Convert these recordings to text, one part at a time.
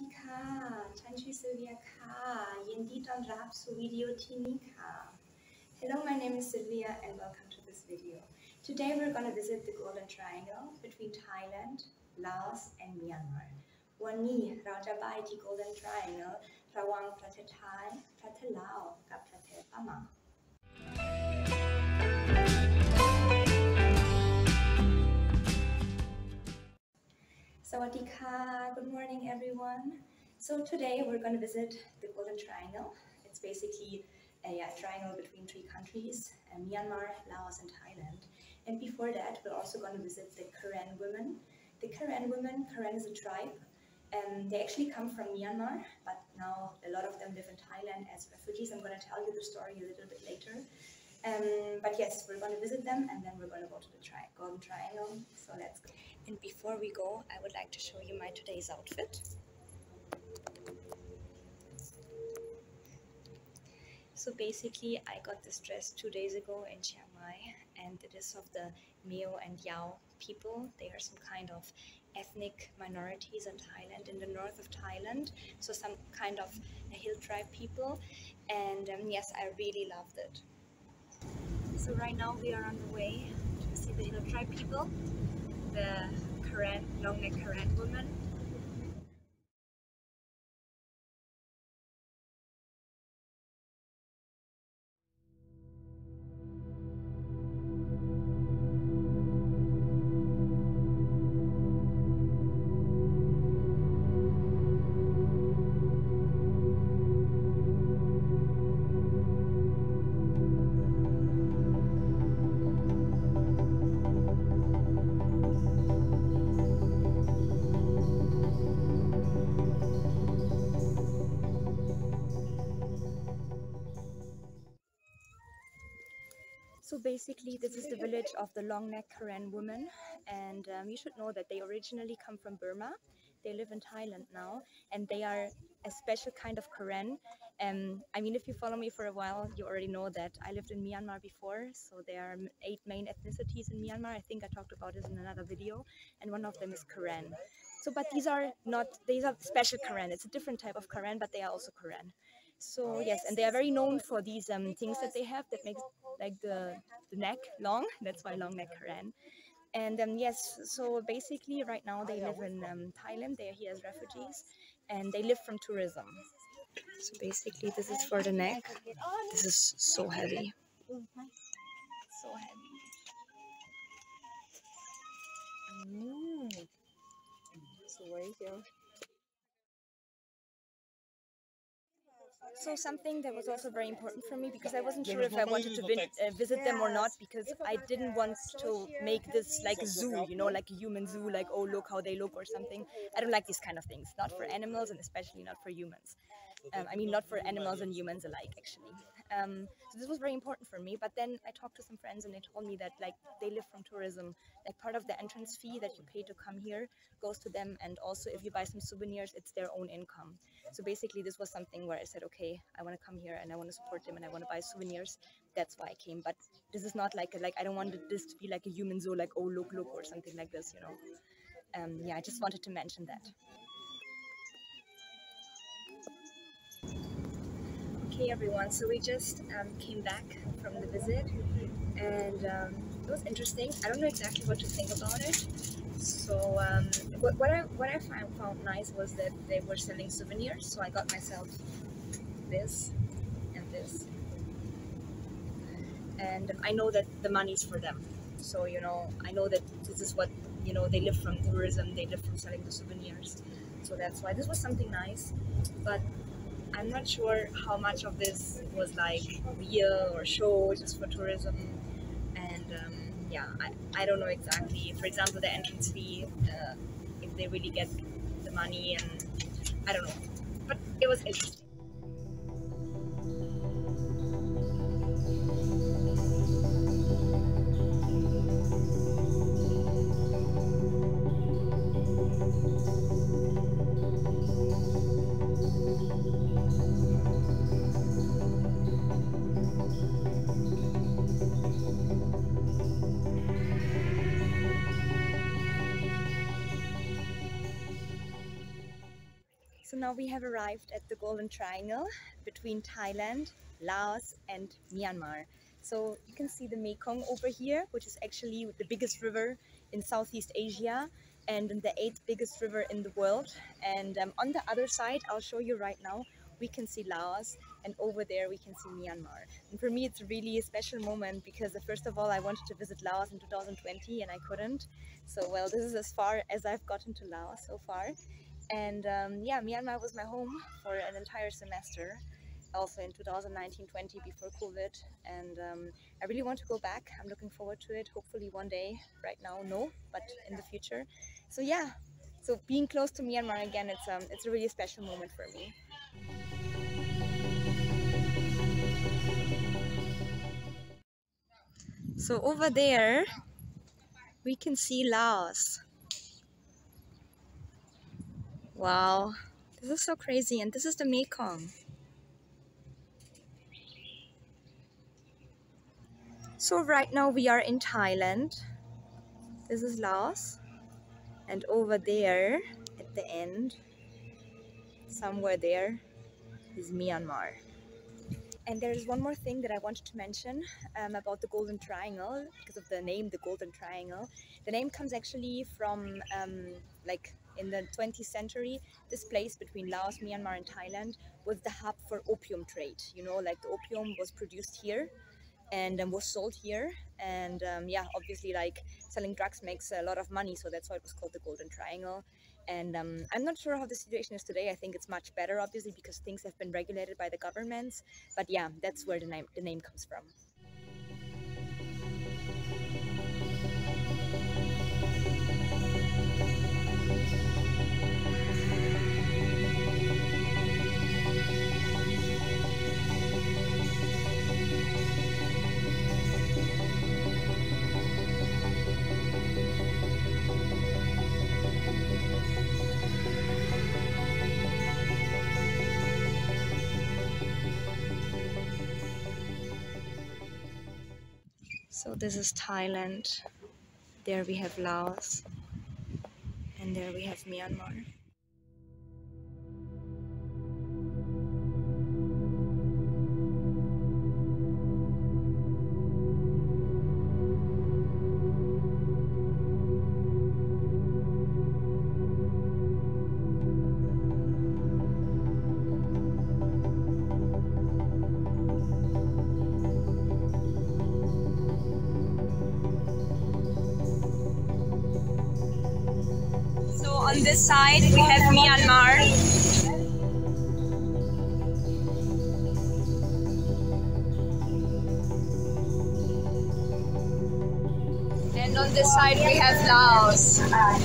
ดีค่ะ Hello, my name is Silvia and welcome to this video. Today we're going to visit the Golden Triangle between Thailand, Laos and Myanmar. วันนี้เราจะไปที่ Golden Triangle ระหว่างประเทศไทย ประเทศลาว กับประเทศพม่า Sawadika, good morning everyone. So today we're going to visit the Golden Triangle. It's basically a, uh, triangle between three countries, uh, Myanmar, Laos and Thailand. And before that, we're also going to visit the Karen women. The Karen women, Karen is a tribe. and they actually come from Myanmar, but now a lot of them live in Thailand as refugees. I'm going to tell you the story a little bit later. Um, but yes, we're going to visit them and then we're going to go to the tri- Golden Triangle. So let's go. And before we go, I would like to show you my today's outfit. So basically, I got this dress two days ago in Chiang Mai, and it is of the Meo and Yao people. They are some kind of ethnic minorities in Thailand, in the north of Thailand. So some kind of hill tribe people, and um, yes, I really loved it. So right now we are on the way to see the hill tribe people, the Karen, long neck Karen woman. So basically, this is the village of the long neck Karen women, and um, you should know that they originally come from Burma. They live in Thailand now, and they are a special kind of Karen. Um, I mean, if you follow me for a while, you already know that I lived in Myanmar before. So there are eight main ethnicities in Myanmar. I think I talked about this in another video, and one of them is Karen. So, but these are not these are special Karen. It's a different type of Karen, but they are also Karen. So yes, and they are very known for these um, um, things that they have that makes like the, the neck long. That's why long neck Karen. And um, yes, so basically right now they live in um, Thailand. They are here as refugees and they live from tourism. So basically this is for the neck. This is so heavy. So heavy. Hmm. So right here. also something that was also very important for me because I wasn't sure if I wanted to vi- uh, visit them or not because I didn't want to make this like a zoo, you know, like a human zoo, like, oh, look how they look or something. I don't like these kind of things, not for animals and especially not for humans. Um, I mean, not for animals and humans alike, actually. Um, so this was very important for me. But then I talked to some friends and they told me that like they live from tourism. Like part of the entrance fee that you pay to come here goes to them, and also if you buy some souvenirs, it's their own income. So basically, this was something where I said, okay, I want to come here and I want to support them and I want to buy souvenirs. That's why I came. But this is not like a, like I don't want this to be like a human zoo, like oh look look or something like this, you know. Um, yeah, I just wanted to mention that. Okay, everyone. So we just um, came back from the visit, and um, it was interesting. I don't know exactly what to think about it. So um, what, what I what I found, found nice was that they were selling souvenirs. So I got myself this and this, and I know that the money's for them. So you know, I know that this is what you know. They live from tourism. They live from selling the souvenirs. So that's why this was something nice, but I'm not sure how much of this was like real or show just for tourism. And um, yeah, I, I don't know exactly. For example, the entrance fee, uh, if they really get the money, and I don't know. But it was interesting. Now we have arrived at the Golden Triangle between Thailand, Laos and Myanmar. So you can see the Mekong over here, which is actually the biggest river in Southeast Asia and the eighth biggest river in the world. And um, on the other side, I'll show you right now, we can see Laos and over there we can see Myanmar. And for me, it's really a special moment because uh, first of all, I wanted to visit Laos in 2020 and I couldn't. So, well, this is as far as I've gotten to Laos so far. And um, yeah, Myanmar was my home for an entire semester also in 2019-20 before COVID and um, I really want to go back. I'm looking forward to it. Hopefully one day. Right now, no, but in the future. So yeah, so being close to Myanmar again, it's um, it's a really special moment for me. So over there, we can see Laos. Wow, this is so crazy, and this is the Mekong. So right now we are in Thailand. This is Laos. And over there at the end, somewhere there, is Myanmar. And there is one more thing that I wanted to mention um, about the Golden Triangle because of the name, the Golden Triangle. The name comes actually from um, like in the 20th century, this place between Laos, Myanmar, and Thailand was the hub for opium trade. You know, like the opium was produced here and um, was sold here. And um, yeah, obviously, like selling drugs makes a lot of money, so that's why it was called the Golden Triangle. And um, I'm not sure how the situation is today. I think it's much better, obviously, because things have been regulated by the governments. But yeah, that's where the name the name comes from. So this is Thailand. There we have Laos. And there we have Myanmar. On this side we have Myanmar. And on this side we have Laos. Uh,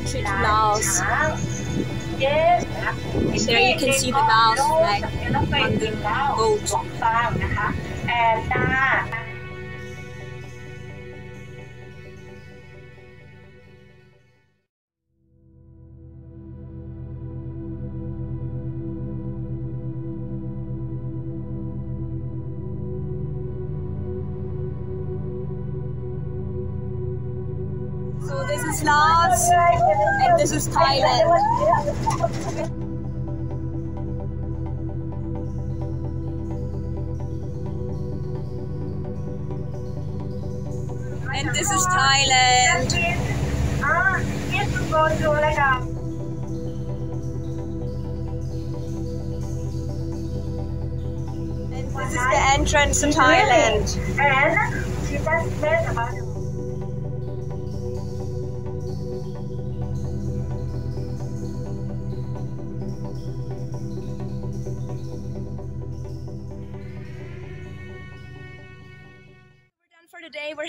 country there you can see the Laos flag on the boat. Laos and this is Thailand. And this is Thailand. And this is the entrance to Thailand.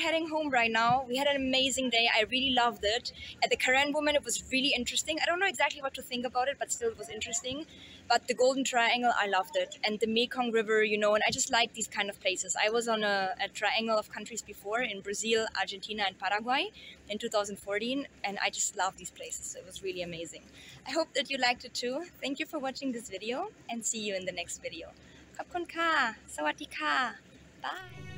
heading home right now. We had an amazing day. I really loved it. At the Karen Woman, it was really interesting. I don't know exactly what to think about it, but still it was interesting. But the Golden Triangle, I loved it. And the Mekong River, you know, and I just like these kind of places. I was on a, a triangle of countries before in Brazil, Argentina, and Paraguay in 2014, and I just love these places. So it was really amazing. I hope that you liked it too. Thank you for watching this video, and see you in the next video. Kapkon ka! Sawadee ka! Bye!